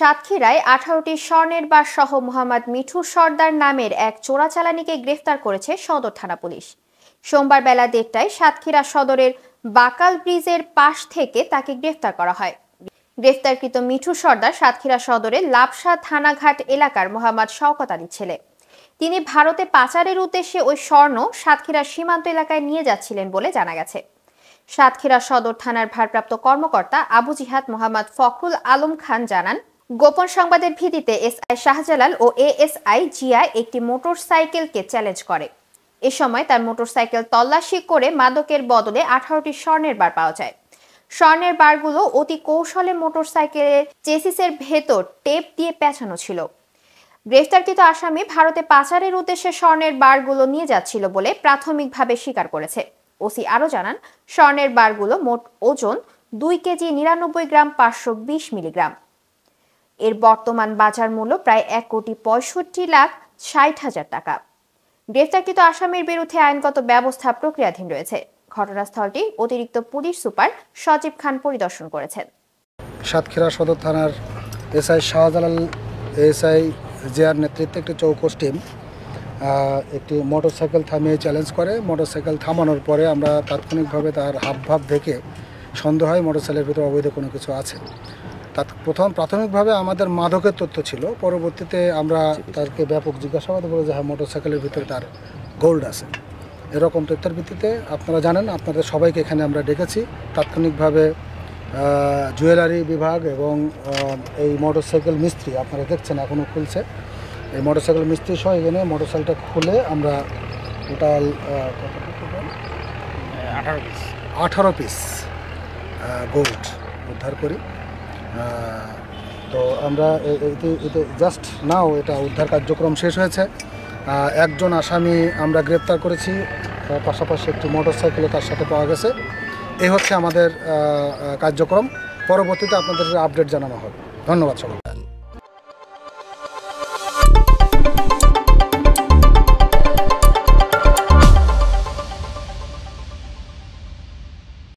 সাতক্ষীরায় আঠারোটি স্বর্ণের বার সহ মোহাম্মদ মিঠু সর্দার নামের এক চোরাচালানিকে গ্রেফতার করেছে সদর থানা পুলিশ। সোমবার বেলা দেড়টায় সাতক্ষীরা সদরের বাকাল ব্রিজের পাশ থেকে তাকে গ্রেফতার করা হয়। গ্রেফতারকৃত মিঠু সর্দার সাতক্ষীরা সদরের লাপসা থানাঘাট এলাকার মোহাম্মদ শওকত আলীর ছেলে। তিনি ভারতে পাচারের উদ্দেশ্যে ওই স্বর্ণ সাতক্ষীরা সীমান্ত এলাকায় নিয়ে যাচ্ছিলেন বলে জানা গেছে। সাতক্ষীরা সদর থানার ভারপ্রাপ্ত কর্মকর্তা আবু জিহাদ মোহাম্মদ ফখরুল আলম খান জানান গোপন সংবাদের ভিত্তিতে এসআই শাহজালাল ও এএসআই জিয়া একটি মোটরসাইকেলকে চ্যালেঞ্জ করে। এ সময় তার মোটরসাইকেল তল্লাশি করে মাদকের বদলে আঠারোটি স্বর্ণের বার পাওয়া যায়। স্বর্ণের বারগুলো অতি কৌশলে মোটরসাইকেলের চেসিসের ভেতর টেপ দিয়ে পেঁচানো ছিল। গ্রেফতারকৃত আসামি ভারতে পাচারের উদ্দেশ্যে স্বর্ণের বারগুলো নিয়ে যাচ্ছিল বলে প্রাথমিকভাবে স্বীকার করেছে। ওসি আরও জানান, স্বর্ণের বারগুলো মোট ওজন দুই কেজি নিরানব্বই গ্রাম পাঁচশো বিশ মিলিগ্রাম। এর বর্তমান বাজার মূল্য প্রায় এক কোটি পঁয়ষট্টি লাখ ষাট হাজার টাকা। গ্রেফতারকৃত আসামির বিরুদ্ধে আইনগত ব্যবস্থা প্রক্রিয়াধীন রয়েছে। ঘটনাস্থলটি অতিরিক্ত পুলিশ সুপার সজীব খান পরিদর্শন করেছেন। সাতক্ষীরা সদর থানার এসআই শাহজালাল এসআই জিয়ার নেতৃত্বে একটি চৌকস টিম একটি মোটরসাইকেল থামিয়ে চ্যালেঞ্জ করে। মোটরসাইকেল থামানোর পরে আমরা তাৎক্ষণিকভাবে তার হাবভাব দেখে সন্দেহ হয় মোটরসাইকেলের ভিতরে অবৈধ কোনো কিছু আছে। প্রথম প্রাথমিকভাবে আমাদের মাদকের তথ্য ছিল। পরবর্তীতে আমরা তাকে ব্যাপক জিজ্ঞাসাবাদ করে যে হ্যাঁ মোটরসাইকেলের ভিতরে তার গোল্ড আছে। এরকম তথ্যের ভিত্তিতে আপনারা জানেন আপনাদের সবাইকে এখানে আমরা ডেকেছি। তাৎক্ষণিকভাবে জুয়েলারি বিভাগ এবং এই মোটরসাইকেল মিস্ত্রি আপনারা দেখছেন এখনও খুলছে। এই মোটরসাইকেল মিস্ত্রি সহ এখানে মোটরসাইকেলটা খুলে আমরা টোটাল আঠারো পিস আঠারো পিস গোল্ড উদ্ধার করি। তো আমরা এতে জাস্ট নাও এটা উদ্ধার কার্যক্রম শেষ হয়েছে। একজন আসামি আমরা গ্রেপ্তার করেছি পাশাপাশি একটি মোটর সাইকেলও তার সাথে পাওয়া গেছে। এই হচ্ছে আমাদের কার্যক্রম। পরবর্তীতে আপনাদের আপডেট জানানো হবে। ধন্যবাদ সবাই